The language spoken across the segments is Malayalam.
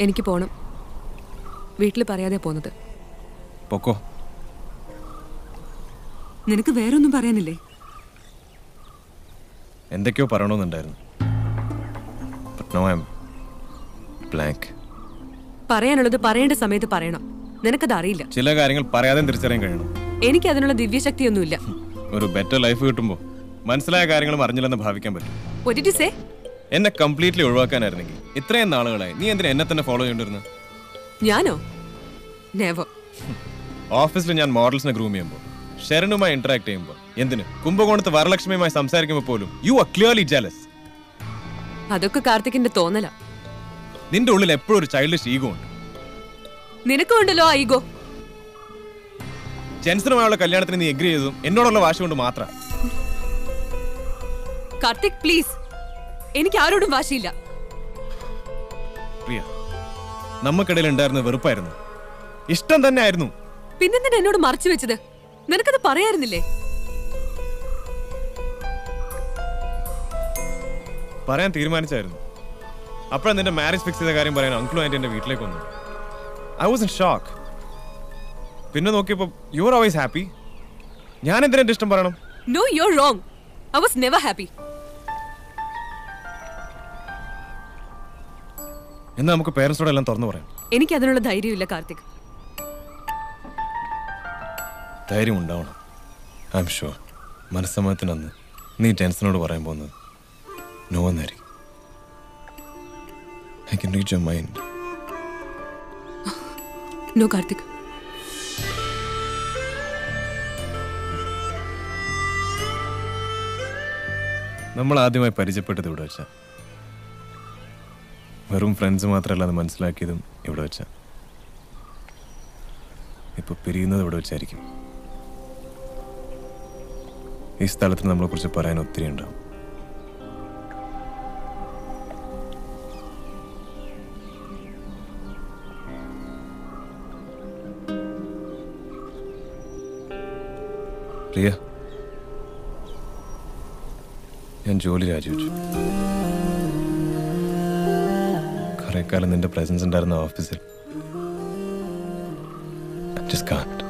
എനിക്ക് പോണം. വീട്ടിൽ പറയാതെ പോന്നത്. പൊക്കോ. നിനക്ക് വേറൊന്നും പറയാനില്ലേ? എന്തൊക്കെയോ പറയണമെന്നുണ്ടായിരുന്നു. പറയാനുള്ളത് പറയേണ്ട സമയത്ത് പറയണം. നിനക്കത് അറിയില്ല. ചില കാര്യങ്ങൾ പറയാതെ തിരിച്ചറിയാൻ കഴിയണം. എനിക്ക് അതിനുള്ള ദിവ്യശക്തിയൊന്നുമില്ല. ഒരു ബെറ്റർ ലൈഫ് കിട്ടുമ്പോൾ മനസ്സിലായ കാര്യങ്ങളും അറിഞ്ഞില്ലെന്ന് ഭാവിക്കാൻ പറ്റും. എന്നെ കംപ്ലീറ്റ്ലി ഒഴിവാക്കാനായിരുന്നെങ്കിൽ ഇത്രയും നാളുകളായി. നീ എന്തിനാ എന്നെ തന്നെ ഫോളോ ചെയ്യേണ്ടിരുന്നു ഞാനോ? നെവർ ഓഫീസിൽ ഞാൻ മോഡൽസിനെ ഗ്രൂം ചെയ്യുമ്പോൾ ഷെറിനുമായി ഇന്ററാക്ട് ചെയ്യുമ്പോൾ എന്തിന്? കുംഭകോണത്ത് വരലക്ഷ്മിയുമായി സംസാരിക്കുമ്പോൾ പോലും യു ആർ ക്ലിയർലി ജലസ് അതൊക്കെ കാർത്തിക്കിന്റെ തോന്നല. നിന്റെ ഉള്ളിൽ എപ്പോഴും ഒരു ചൈൽഡിഷ് ഈഗോ ഉണ്ട്. നിനക്കും ഉണ്ടല്ലോ ആ ഈഗോ ജെൻസനുമായുള്ള കല്യാണത്തിന് നീ എഗ്രി ചെയ്തതും എന്നോടുള്ള വാശി കൊണ്ട് മാത്രം. കാർത്തിക് പ്ലീസ് എനിക്ക് ആരോടും വാശിയില്ല. പ്രിയ നമുക്കിടയിൽ ഉണ്ടായിരുന്ന വെറുപ്പായിരുന്നു. ഇഷ്ടം തന്നെ ആയിരുന്നു പിന്നെന്തിനാ എന്നോട് മറച്ചു വെച്ചത്? നിനക്കത് പറയായിരുന്നില്ലേ പറയാൻ തീരുമാനിച്ചായിരുന്നു. അപ്പോഴാണ് നിന്റെ മാരേജ് ഫിക്സ് ചെയ്ത കാര്യം പറയാൻ അങ്കിളും ആന്റി എന്റെ വീട്ടിലേക്ക് വന്നു ഐ വാസ് ഇൻ ഷോക്ക് പിന്നെ നോക്കിയപ്പോൾ യു ആർ ഓൾവേസ് ഹാപ്പി ഞാൻ എന്തിനാ ഇഷ്ടം പറയണം? No you are wrong I was never happy എന്നാൽ നമുക്ക് പേരൻസോടെ എല്ലാം തുറന്നു പറയാം. എനിക്ക് അതിനുള്ള ധൈര്യമില്ല കാർത്തിക്. ധൈര്യം ഉണ്ടാവണം. ഐ എം ഷുവർ മനസ്സമ്മതത്തിന് അന്ന് നീ ടെൻഷനോട് പറയാൻ പോകുന്നത് നോ എന്നായിരിക്കും I can reach your mind no Karthik. നമ്മൾ ആദ്യമായി പരിചയപ്പെട്ടത് ഇവിടെ വെച്ചാ. വെറും ഫ്രണ്ട്സ് മാത്രമല്ല അത് മനസ്സിലാക്കിയതും ഇവിടെ വെച്ചാ. ഇപ്പൊ പിരിയുന്നത് ഇവിടെ വെച്ചായിരിക്കും. ഈ സ്ഥലത്ത് നമ്മളെ കുറിച്ച് പറയാൻ ഒത്തിരി ഉണ്ടാവും. പ്രിയ ഞാൻ ജോലി രാജിവെച്ചു. കുറെ കാലം നിന്റെ പ്രസൻസ് ഉണ്ടായിരുന്ന ഓഫീസിൽ just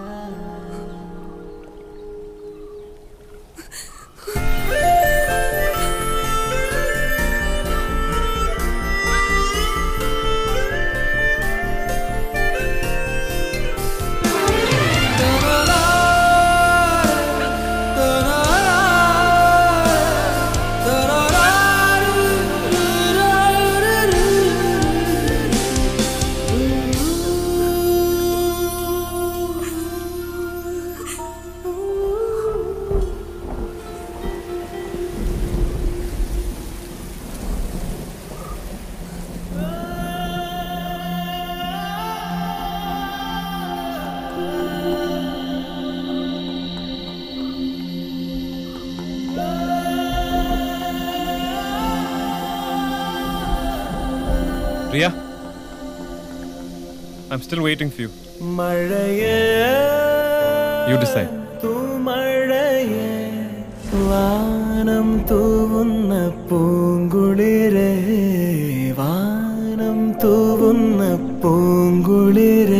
can't. Priya, I'm still waiting for you. മഴയേ You decide. തൂമഴയേ Vaanam തൂവുന്ന പൂങ്കുളിരേ Vaanam തൂവുന്ന പൂങ്കുളിരേ